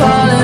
calling.